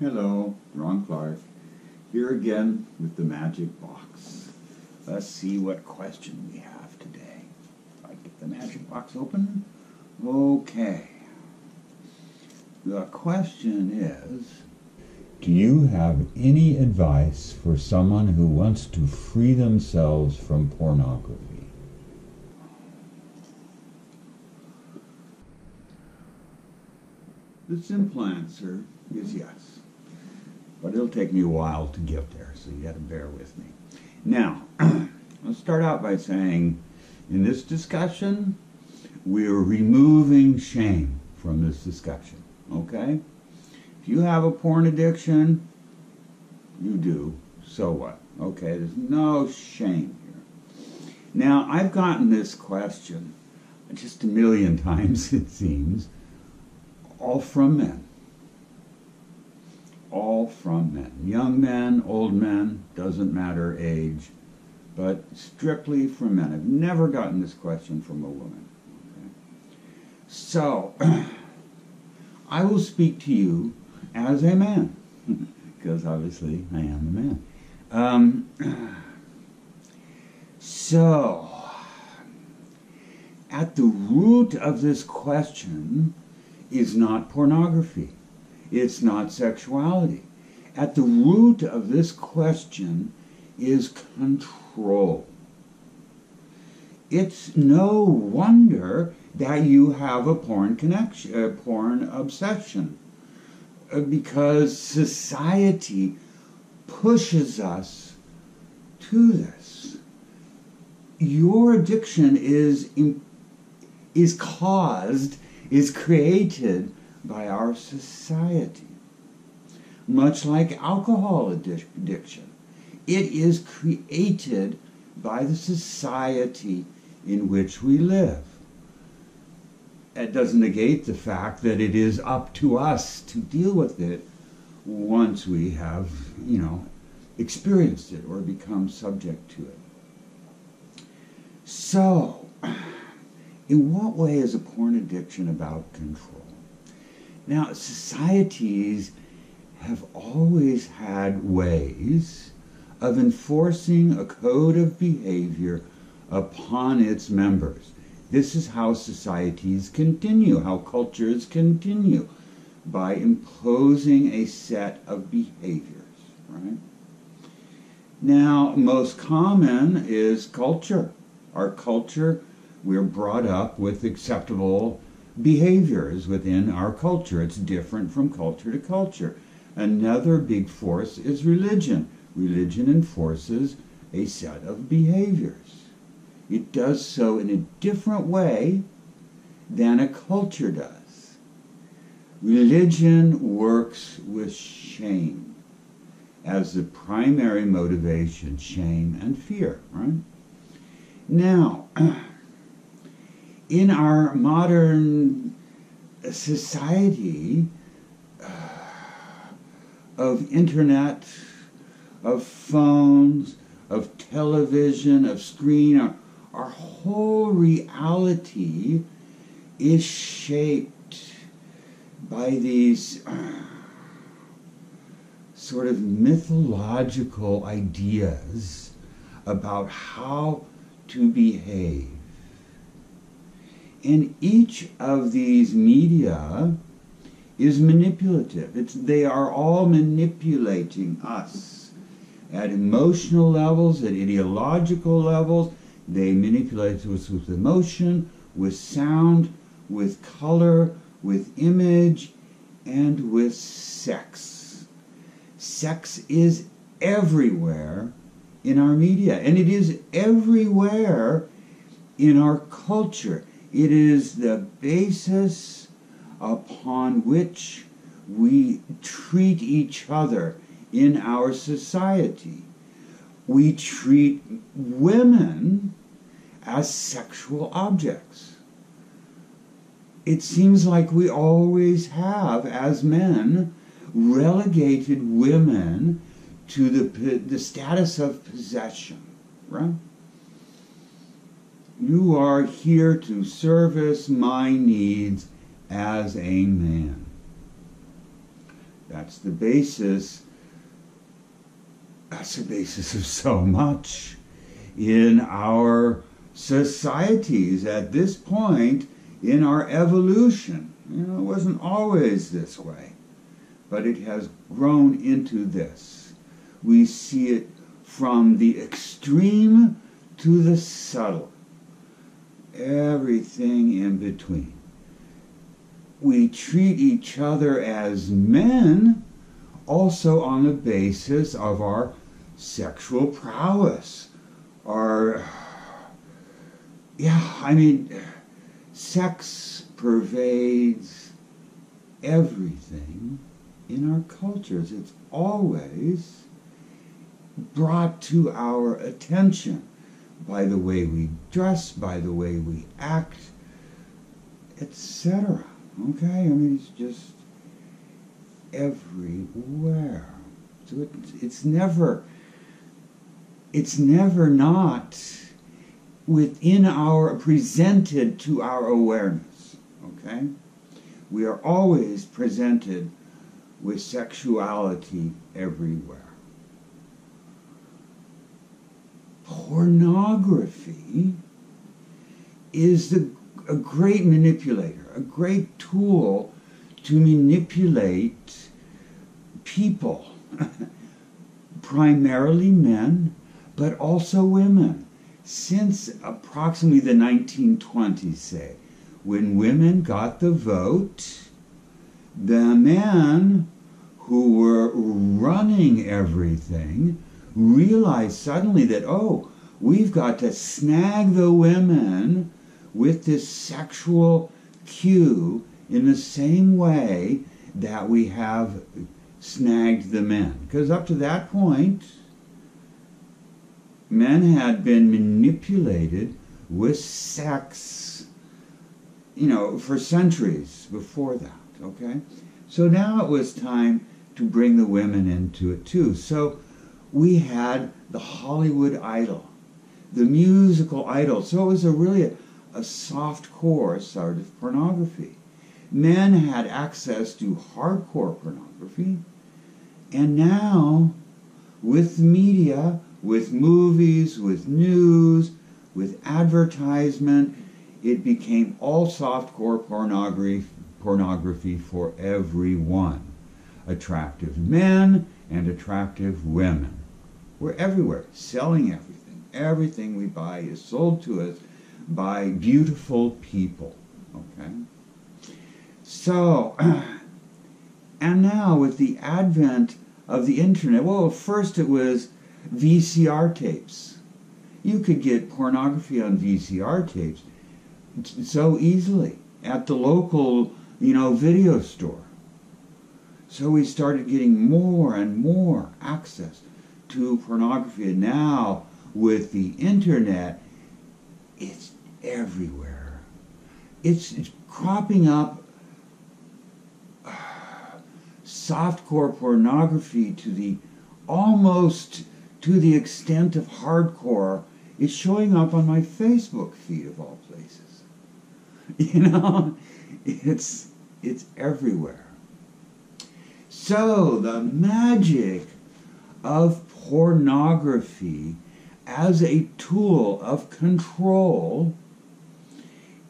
Hello, Rawn Clark, here again with the magic box. Let's see what question we have today. I get the magic box open. Okay. The question is Do you have any advice for someone who wants to free themselves from pornography? The simple answer is yes. But it'll take me a while to get there, so you got to bear with me. Now, let's start out by saying in this discussion, we're removing shame from this discussion, okay? If you have a porn addiction, you do, so what? Okay, there's no shame here. Now, I've gotten this question just a million times, it seems all from men. All from men. Young men, old men, doesn't matter age, but strictly from men. I've never gotten this question from a woman. Okay? So, I will speak to you as a man, because obviously I am a man. Um, so, at the root of this question is not pornography. It's not sexuality. At the root of this question is control. It's no wonder that you have a porn connection, a porn obsession, uh, because society pushes us to this. Your addiction is is caused is created by our society. Much like alcohol addiction, it is created by the society in which we live. It doesn't negate the fact that it is up to us to deal with it once we have, you know, experienced it or become subject to it. So, in what way is a porn addiction about control? Now, societies have always had ways of enforcing a code of behavior upon its members. This is how societies continue, how cultures continue, by imposing a set of behaviors, right? Now, most common is culture. Our culture we're brought up with acceptable behaviors within our culture. It's different from culture to culture. Another big force is religion. Religion enforces a set of behaviors. It does so in a different way than a culture does. Religion works with shame as the primary motivation, shame and fear, right? Now, in our modern society uh, of internet, of phones, of television, of screen, our, our whole reality is shaped by these uh, sort of mythological ideas about how to behave and each of these media is manipulative. It's, they are all manipulating us at emotional levels, at ideological levels. They manipulate us with emotion, with sound, with color, with image, and with sex. Sex is everywhere in our media, and it is everywhere in our culture. It is the basis upon which we treat each other in our society. We treat women as sexual objects. It seems like we always have, as men, relegated women to the, the status of possession, right? You are here to service my needs as a man. That's the basis. That's the basis of so much in our societies at this point in our evolution. You know, it wasn't always this way, but it has grown into this. We see it from the extreme to the subtle, everything in between. We treat each other as men also on the basis of our sexual prowess, our, yeah, I mean, sex pervades everything in our cultures. It's always brought to our attention by the way we dress, by the way we act, etc. Okay? I mean, it's just everywhere. So it, it's never, it's never not within our, presented to our awareness. Okay? We are always presented with sexuality everywhere. Pornography is the, a great manipulator, a great tool to manipulate people, primarily men, but also women. Since approximately the 1920s, say, when women got the vote, the men who were running everything realized suddenly that, oh, we've got to snag the women with this sexual cue in the same way that we have snagged the men. Because up to that point, men had been manipulated with sex, you know, for centuries before that, okay? So now it was time to bring the women into it too. So we had the Hollywood Idol, the musical idol. So it was a really a, a soft core sort of pornography. Men had access to hardcore pornography, and now with media, with movies, with news, with advertisement, it became all softcore pornography, pornography for everyone. Attractive men and attractive women. We're everywhere, selling everything. Everything we buy is sold to us by beautiful people. Okay? So, and now with the advent of the internet, well, first it was VCR tapes. You could get pornography on VCR tapes so easily at the local, you know, video store. So we started getting more and more access to pornography. And now, with the internet, it's everywhere. It's, it's cropping up uh, softcore pornography to the almost to the extent of hardcore. It's showing up on my Facebook feed of all places. You know, it's it's everywhere. So the magic of pornography as a tool of control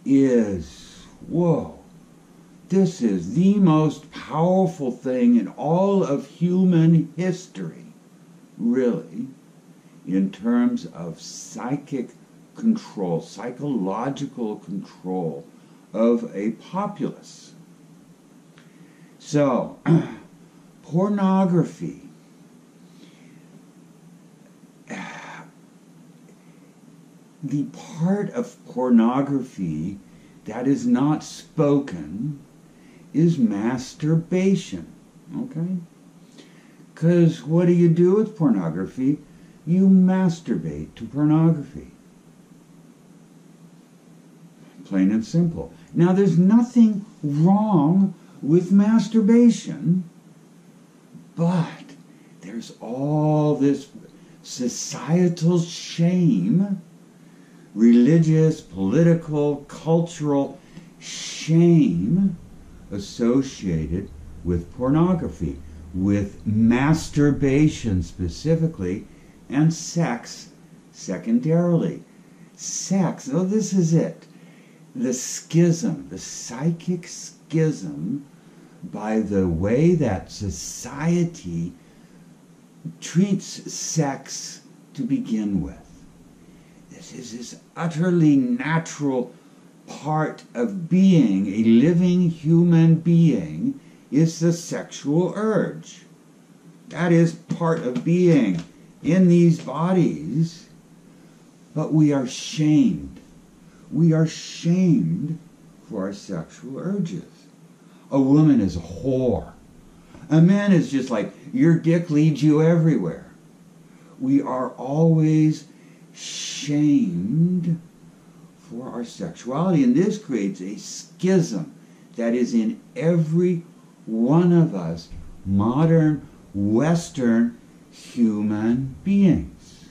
is, whoa, this is the most powerful thing in all of human history, really, in terms of psychic control, psychological control of a populace. So, pornography the part of pornography that is not spoken is masturbation. Okay? Because what do you do with pornography? You masturbate to pornography. Plain and simple. Now, there's nothing wrong with masturbation, but there's all this societal shame religious, political, cultural shame associated with pornography. with masturbation specifically and sex secondarily. Sex, oh, this is it. The schism, the psychic schism by the way that society treats sex to begin with. This is this utterly natural part of being, a living human being, is the sexual urge. That is part of being in these bodies, but we are shamed. We are shamed for our sexual urges. A woman is a whore. A man is just like, your dick leads you everywhere. We are always shamed for our sexuality, and this creates a schism that is in every one of us, modern Western human beings.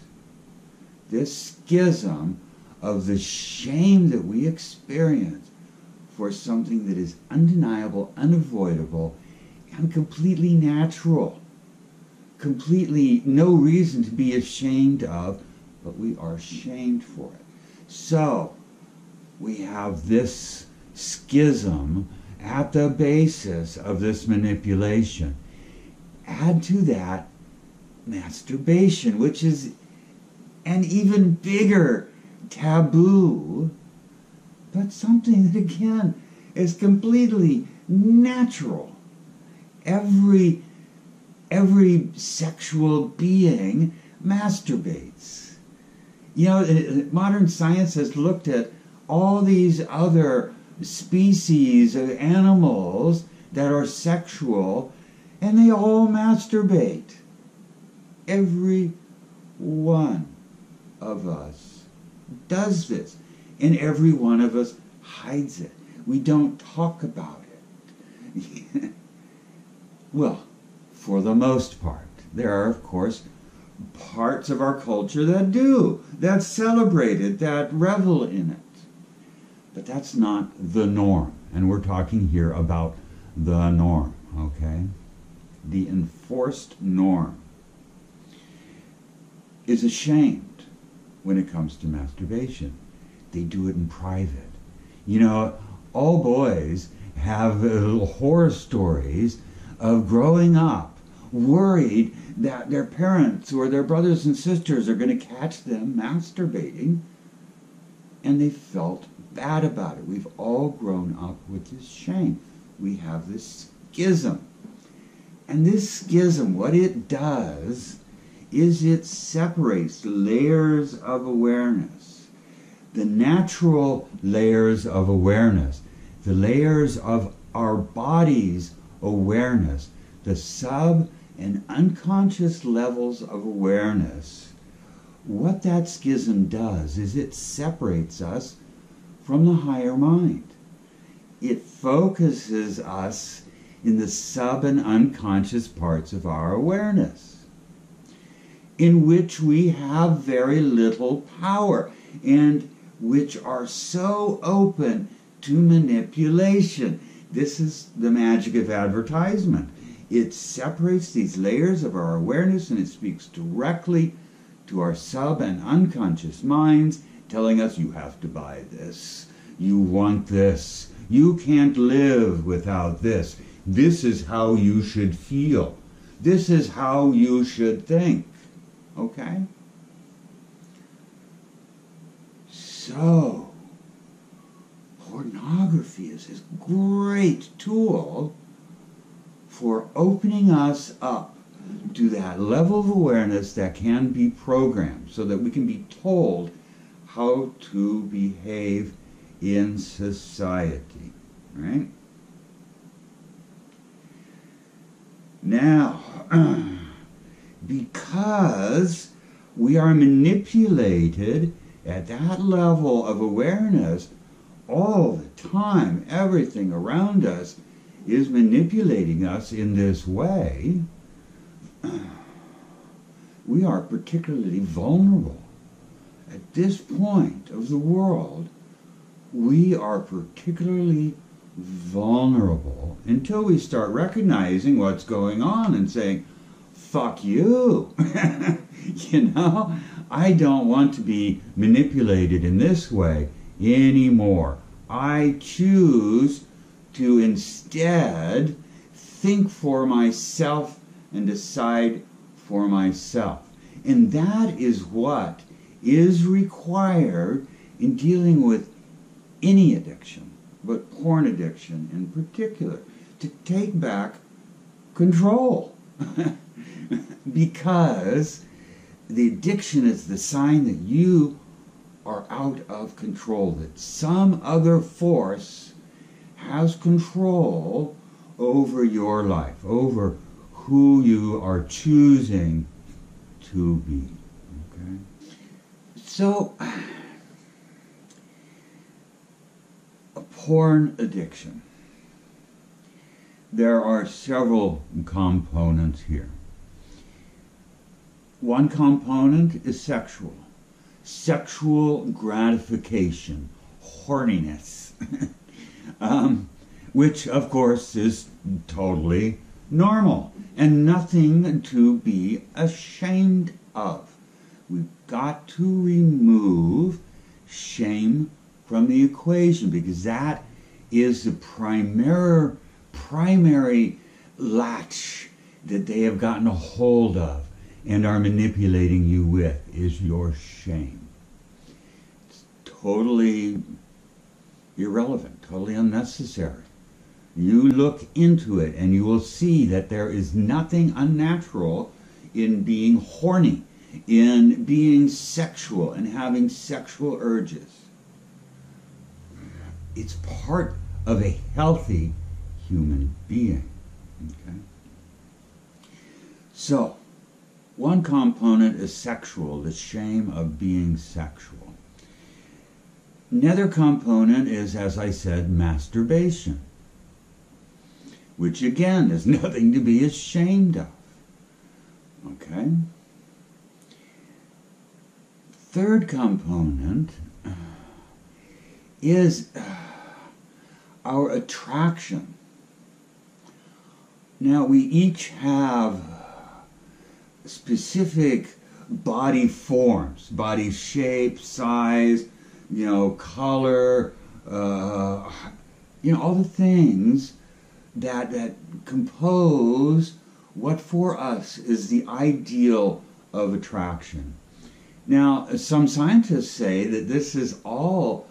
This schism of the shame that we experience for something that is undeniable, unavoidable, and completely natural. Completely no reason to be ashamed of, but we are shamed for it. So, we have this schism at the basis of this manipulation. Add to that masturbation, which is an even bigger taboo, but something that again is completely natural. Every every sexual being masturbates. You know, modern science has looked at all these other species of animals that are sexual, and they all masturbate. Every one of us does this, and every one of us hides it. We don't talk about it. well, for the most part. There are, of course, parts of our culture that do, that celebrate it, that revel in it. But that's not the norm. And we're talking here about the norm, okay? The enforced norm is ashamed when it comes to masturbation. They do it in private. You know, all boys have little horror stories of growing up worried that their parents or their brothers and sisters are going to catch them masturbating and they felt bad about it. We've all grown up with this shame. We have this schism. And this schism, what it does is it separates layers of awareness, the natural layers of awareness, the layers of our body's awareness, the sub and unconscious levels of awareness. What that schism does is it separates us from the higher mind. It focuses us in the sub and unconscious parts of our awareness, in which we have very little power and which are so open to manipulation. This is the magic of advertisement. It separates these layers of our awareness and it speaks directly to our sub and unconscious minds telling us you have to buy this, you want this, you can't live without this, this is how you should feel, this is how you should think. Okay? So, pornography is this great tool for opening us up to that level of awareness that can be programmed so that we can be told how to behave in society. Right? Now, because we are manipulated at that level of awareness all the time, everything around us is manipulating us in this way, we are particularly vulnerable. At this point of the world, we are particularly vulnerable until we start recognizing what's going on and saying, fuck you. you know, I don't want to be manipulated in this way anymore. I choose to instead think for myself and decide for myself. And that is what is required in dealing with any addiction, but porn addiction in particular, to take back control. because the addiction is the sign that you are out of control, that some other force has control over your life, over who you are choosing to be. Okay? So, a porn addiction. There are several components here. One component is sexual. Sexual gratification, horniness, um, which of course is totally normal and nothing to be ashamed of. We've got to remove shame from the equation because that is the primary primary latch that they have gotten a hold of and are manipulating you with is your shame. It's totally irrelevant, totally unnecessary. You look into it and you will see that there is nothing unnatural in being horny, in being sexual and having sexual urges. It's part of a healthy human being. Okay? So, one component is sexual, the shame of being sexual. Another component is, as I said, masturbation, which again is nothing to be ashamed of. Okay? Third component is uh, our attraction now, we each have specific body forms, body shape, size, you know, color, uh, you know, all the things that, that compose what for us is the ideal of attraction. Now, some scientists say that this is all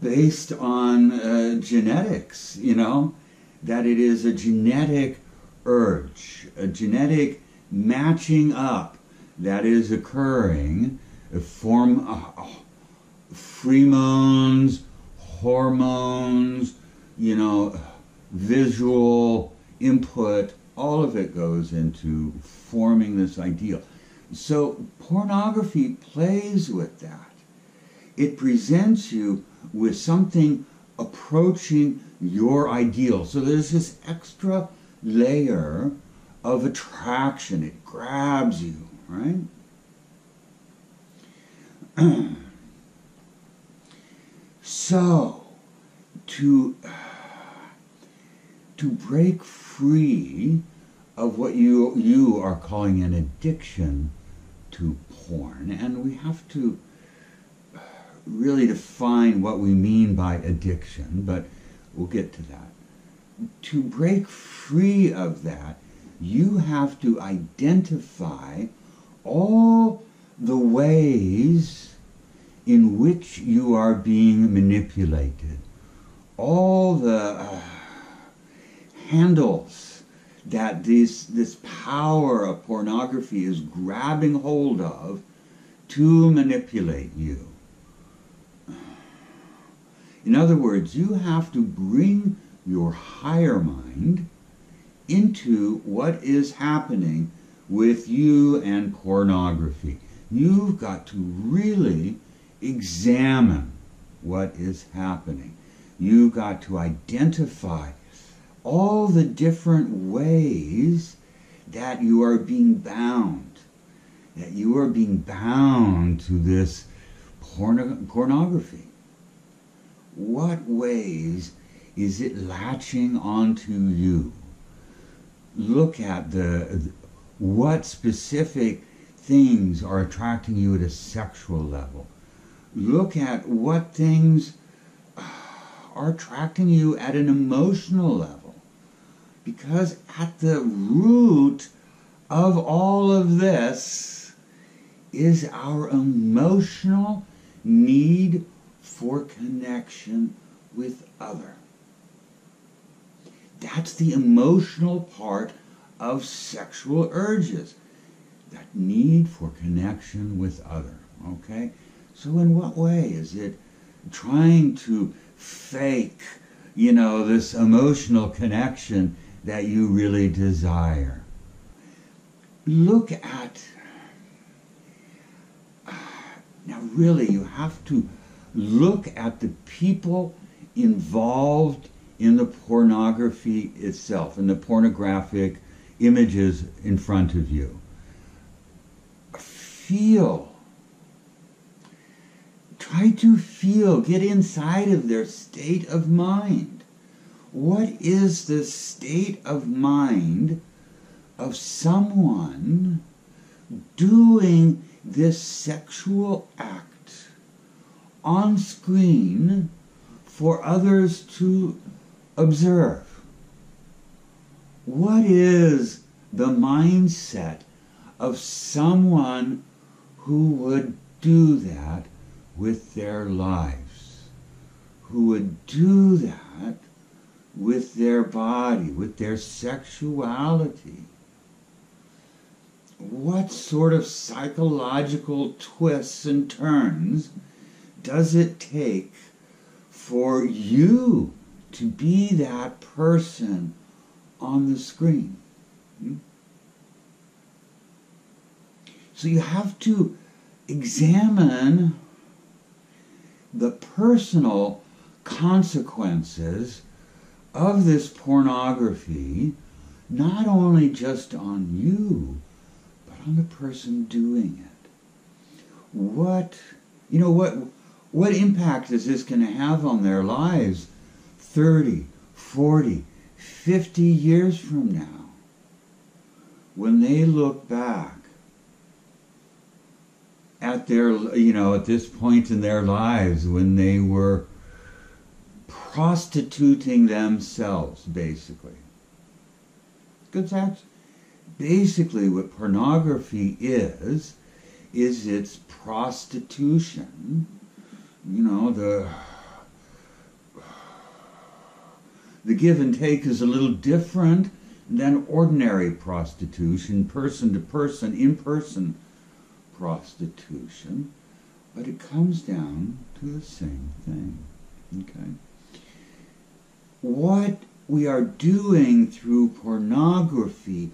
based on uh, genetics, you know, that it is a genetic urge, a genetic matching up that is occurring, a form uh, pheromones, hormones, you know, visual input, all of it goes into forming this ideal. So pornography plays with that. It presents you with something approaching your ideal. So there's this extra layer of attraction. It grabs you, right? so to to break free of what you you are calling an addiction to porn and we have to really define what we mean by addiction but We'll get to that. To break free of that, you have to identify all the ways in which you are being manipulated, all the uh, handles that this, this power of pornography is grabbing hold of to manipulate you. In other words, you have to bring your higher mind into what is happening with you and pornography. You've got to really examine what is happening. You've got to identify all the different ways that you are being bound, that you are being bound to this porno- pornography what ways is it latching onto you? Look at the what specific things are attracting you at a sexual level. Look at what things uh, are attracting you at an emotional level. Because at the root of all of this is our emotional need for connection with other. That's the emotional part of sexual urges. That need for connection with other. Okay? So in what way is it trying to fake, you know, this emotional connection that you really desire? Look at uh, now really you have to look at the people involved in the pornography itself, in the pornographic images in front of you. Feel. Try to feel, get inside of their state of mind. What is the state of mind of someone doing this sexual act on screen for others to observe. What is the mindset of someone who would do that with their lives? Who would do that with their body, with their sexuality? What sort of psychological twists and turns does it take for you to be that person on the screen. Hmm? So you have to examine the personal consequences of this pornography, not only just on you, but on the person doing it. What, you know, what, what impact is this going to have on their lives 30, 40, 50 years from now, when they look back at their, you know, at this point in their lives when they were prostituting themselves, basically. Because that's basically what pornography is, is it's prostitution. You know, the the give and take is a little different than ordinary prostitution, person to person, in person prostitution, but it comes down to the same thing. Okay? What we are doing through pornography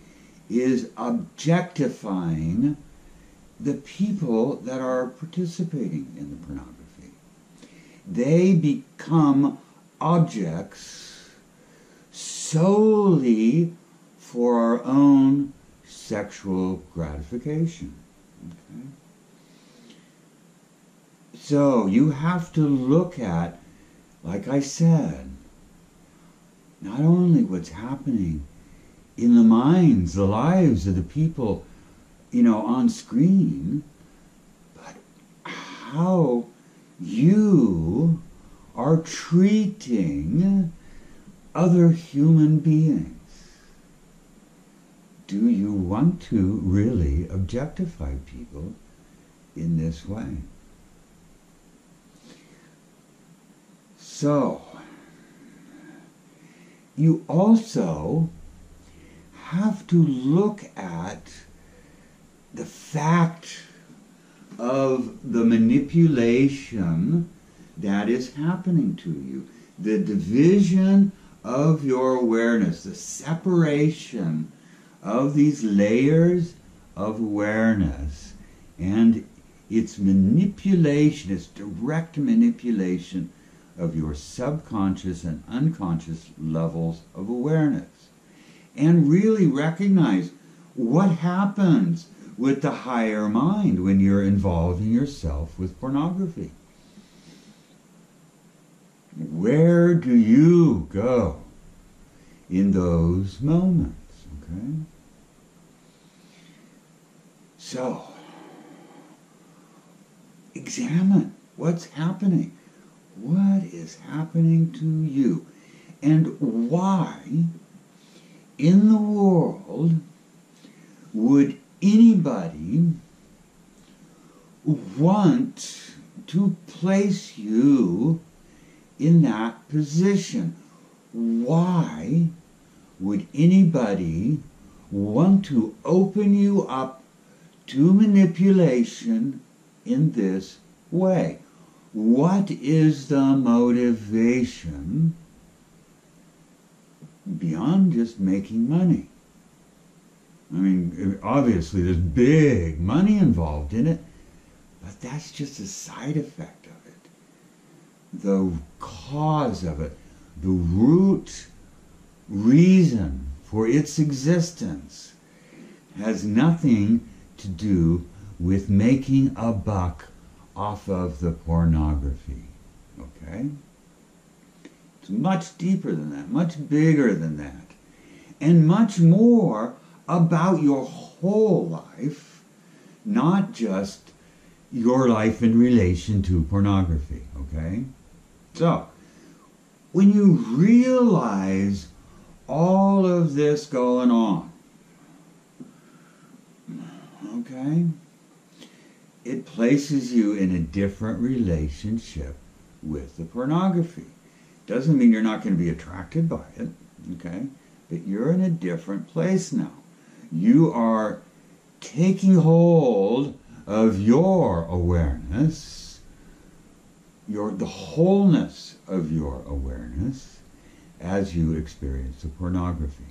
is objectifying the people that are participating in the pornography. They become objects solely for our own sexual gratification. So you have to look at, like I said, not only what's happening in the minds, the lives of the people, you know, on screen, but how you are treating other human beings. Do you want to really objectify people in this way? So, you also have to look at the fact of the manipulation that is happening to you, the division of your awareness, the separation of these layers of awareness and its manipulation, its direct manipulation of your subconscious and unconscious levels of awareness. And really recognize what happens with the higher mind when you're involving yourself with pornography Where do you go in those moments? Okay? So, examine what's happening. What is happening to you? And why in the world would anybody want to place you in that position? Why would anybody want to open you up to manipulation in this way? What is the motivation beyond just making money? I mean, obviously there's big money involved in it, but that's just a side effect of it. The cause of it, the root reason for its existence has nothing to do with making a buck off of the pornography. Okay? It's much deeper than that, much bigger than that, and much more about your whole life, not just your life in relation to pornography. Okay? So, when you realize all of this going on, okay, it places you in a different relationship with the pornography. Doesn't mean you're not going to be attracted by it, okay? But you're in a different place now. You are taking hold of your awareness, your the wholeness of your awareness as you experience the pornography.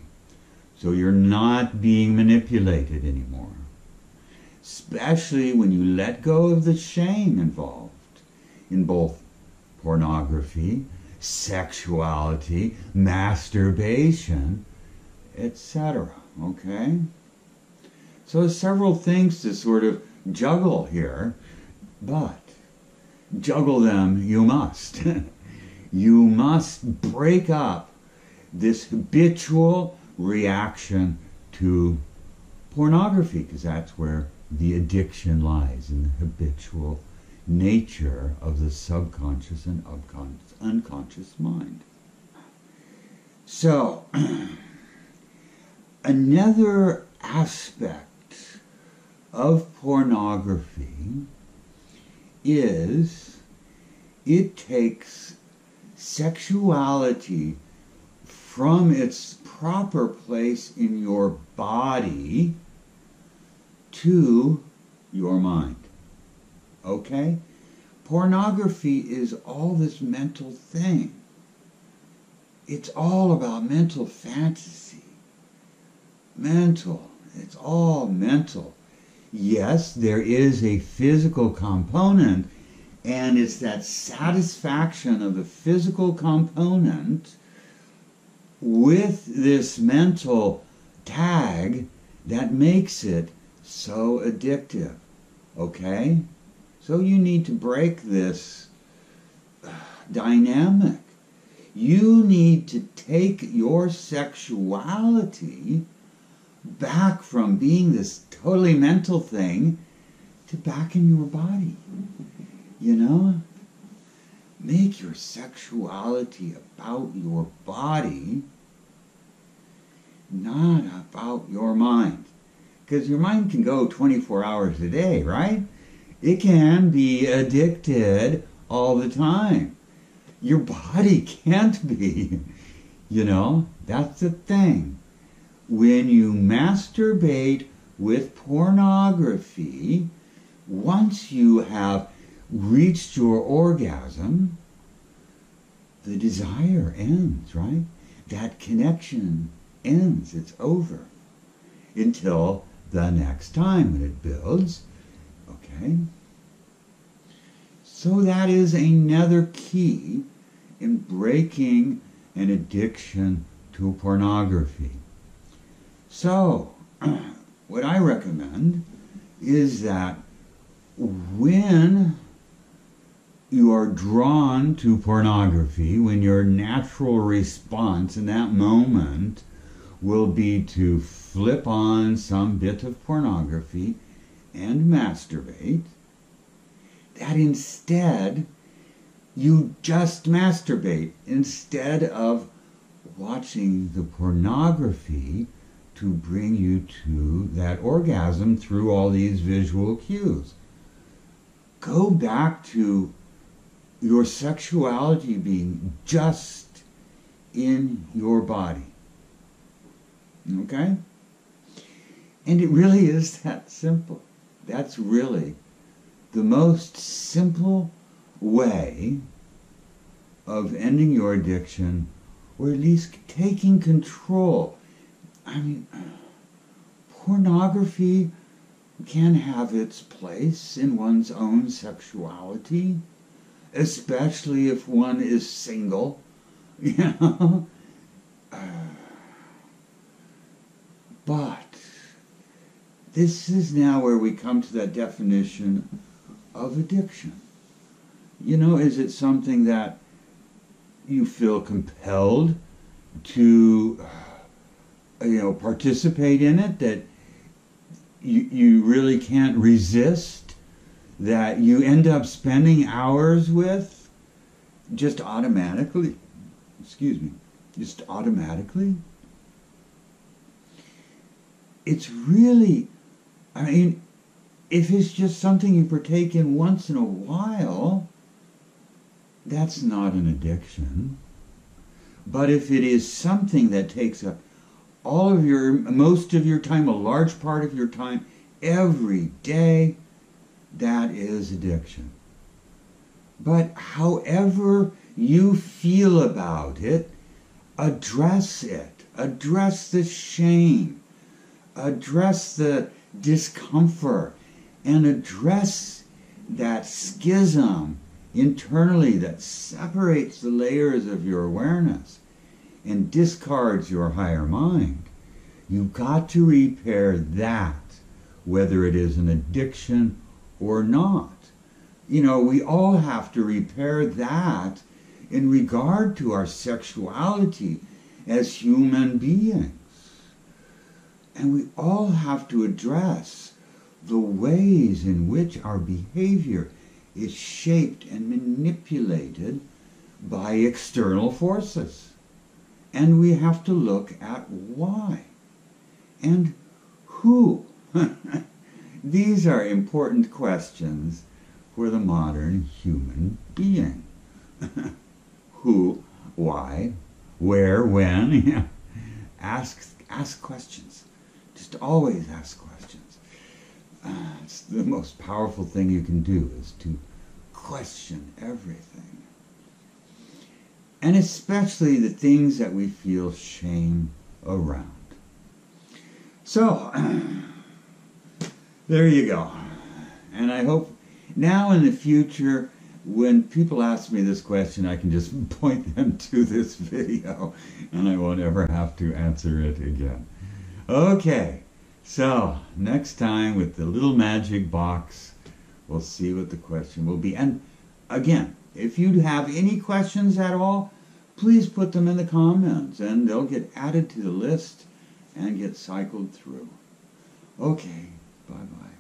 So you're not being manipulated anymore especially when you let go of the shame involved in both pornography, sexuality, masturbation, etc. Okay? So several things to sort of juggle here, but juggle them you must. you must break up this habitual reaction to pornography because that's where the addiction lies in the habitual nature of the subconscious and unconscious mind. So, another aspect of pornography is it takes sexuality from its proper place in your body to your mind. Okay? Pornography is all this mental thing. It's all about mental fantasy. Mental. It's all mental. Yes, there is a physical component, and it's that satisfaction of the physical component with this mental tag that makes it so addictive. Okay? So you need to break this uh, dynamic. You need to take your sexuality back from being this totally mental thing to back in your body. You know? Make your sexuality about your body, not about your mind because your mind can go 24 hours a day, right? It can be addicted all the time. Your body can't be. You know, that's the thing. When you masturbate with pornography, once you have reached your orgasm, the desire ends, right? That connection ends. It's over until the next time when it builds. Okay? So that is another key in breaking an addiction to pornography. So, what I recommend is that when you are drawn to pornography, when your natural response in that moment will be to flip on some bit of pornography and masturbate, that instead you just masturbate instead of watching the pornography to bring you to that orgasm through all these visual cues. Go back to your sexuality being just in your body. Okay? And it really is that simple. That's really the most simple way of ending your addiction or at least taking control. I mean, pornography can have its place in one's own sexuality, especially if one is single, you know. Uh, but this is now where we come to that definition of addiction. You know, is it something that you feel compelled to, uh, you know, participate in it, that you, you really can't resist, that you end up spending hours with just automatically? Excuse me, just automatically? It's really, I mean, if it's just something you partake in once in a while, that's not an addiction. But if it is something that takes up all of your, most of your time, a large part of your time, every day, that is addiction. But however you feel about it, address it. Address the shame. Address the discomfort. And address that schism internally that separates the layers of your awareness and discards your higher mind. You've got to repair that, whether it is an addiction or not. You know, we all have to repair that in regard to our sexuality as human beings. And we all have to address the ways in which our behavior is shaped and manipulated by external forces. And we have to look at why and who. These are important questions for the modern human being. who, why, where, when. ask, ask questions. Just always ask questions. Uh, it's the most powerful thing you can do is to question everything. And especially the things that we feel shame around. So, there you go. And I hope now in the future, when people ask me this question, I can just point them to this video and I won't ever have to answer it again. Okay. So, next time with the little magic box, we'll see what the question will be. And again, if you have any questions at all, please put them in the comments and they'll get added to the list and get cycled through. Okay, bye bye.